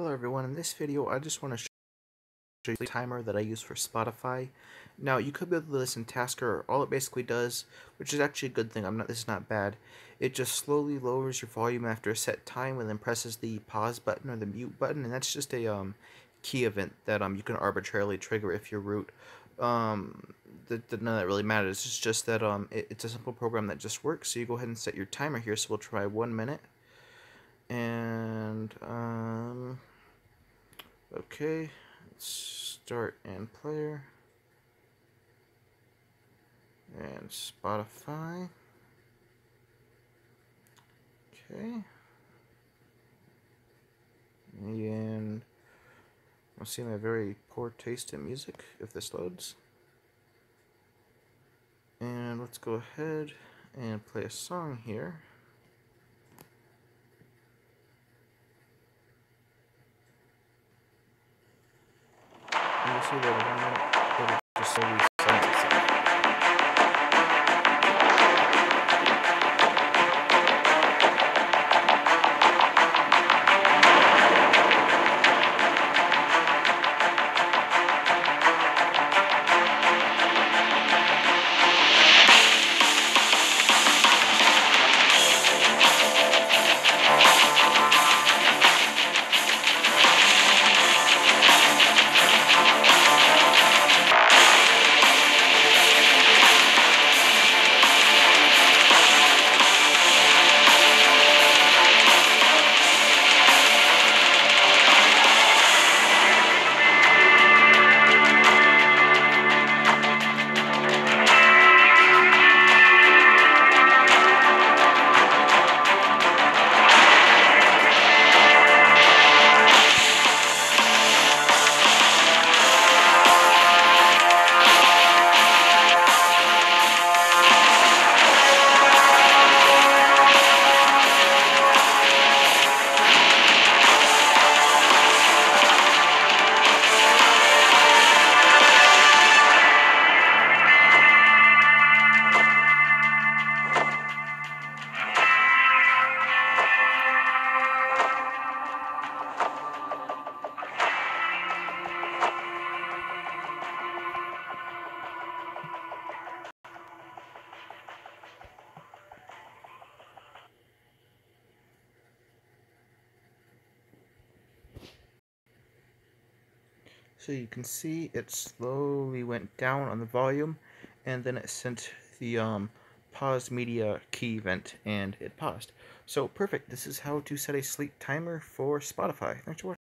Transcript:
Hello everyone, in this video I just want to show you the timer that I use for Spotify. Now you could be able to listen Tasker, all it basically does, which is actually a good thing, I'm not this is not bad, it just slowly lowers your volume after a set time and then presses the pause button or the mute button and that's just a um, key event that um you can arbitrarily trigger if you're root. Um that none of that really matters. It's just that um it, it's a simple program that just works. So you go ahead and set your timer here. So we'll try one minute. And um okay, let's start and player and Spotify. Okay. And I'll see my very poor taste in music if this loads. And let's go ahead and play a song here. See that it just slowly So you can see it slowly went down on the volume and then it sent the um, pause media key event and it paused. So perfect, this is how to set a sleep timer for Spotify. Thanks for watching.